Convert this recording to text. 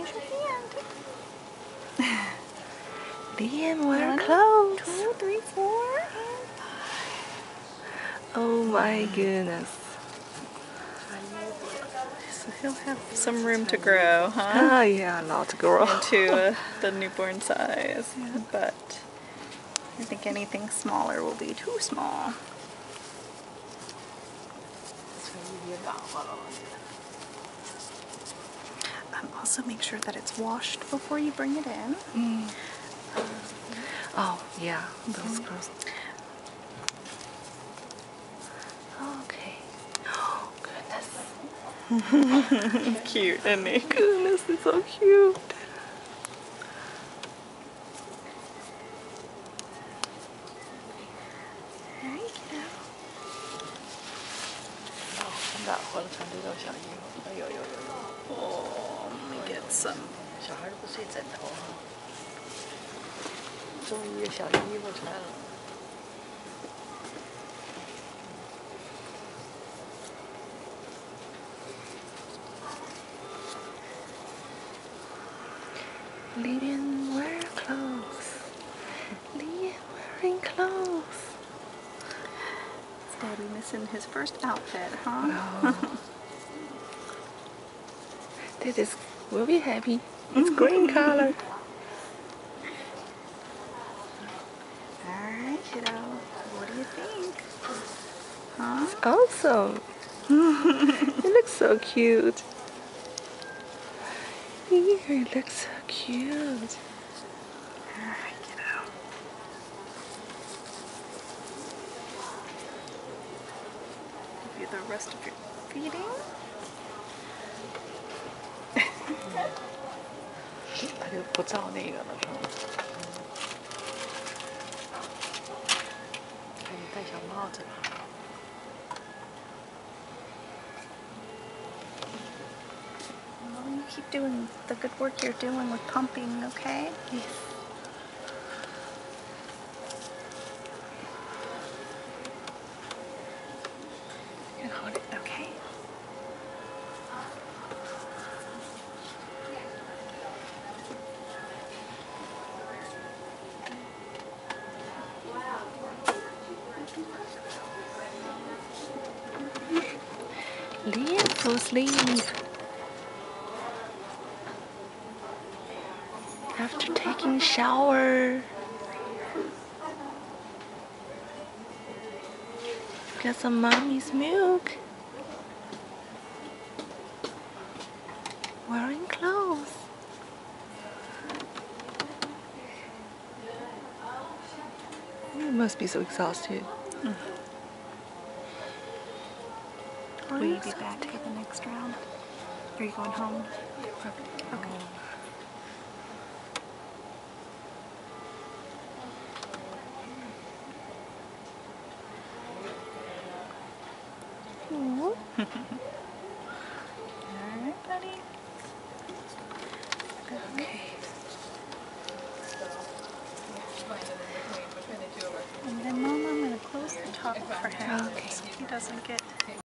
Raise your hand. Liam, wear clothes. Two, three, four, and five. Oh my goodness. So he'll have some room to grow, huh? Oh yeah, a lot to grow. Into uh, the newborn size, yeah. but I think anything smaller will be too small. Um, also, make sure that it's washed before you bring it in. Mm. Oh, yeah, those mm -hmm. Okay. Oh, goodness. cute, isn't it? Goodness, it's so cute. There you go. Oh, that one's under the Oh get some. 小孩都不睡枕头哈。终于有小衣服穿了。Liam, wear clothes. Liam, wearing clothes. Is Daddy missing his first outfit, huh? This is will be happy. It's green color. Alright, kiddo. What do you think? Huh? It's Awesome. it looks so cute. Here, it looks so cute. Alright, kiddo. Give you the rest of your feeding. 他就不照那个了，是吗？还得戴小帽子。 Well, you keep doing the good work you're doing with pumping, okay? Yes. You can hold it. Okay. Liam, full sleeve. After taking a shower. Got some mommy's milk. Wearing clothes. You must be so exhausted. Mm. Will you be back for the next round? Are you going home? Okay. Alright, buddy. Okay. And then, Mom, I'm going to close the top for him Okay. so he doesn't get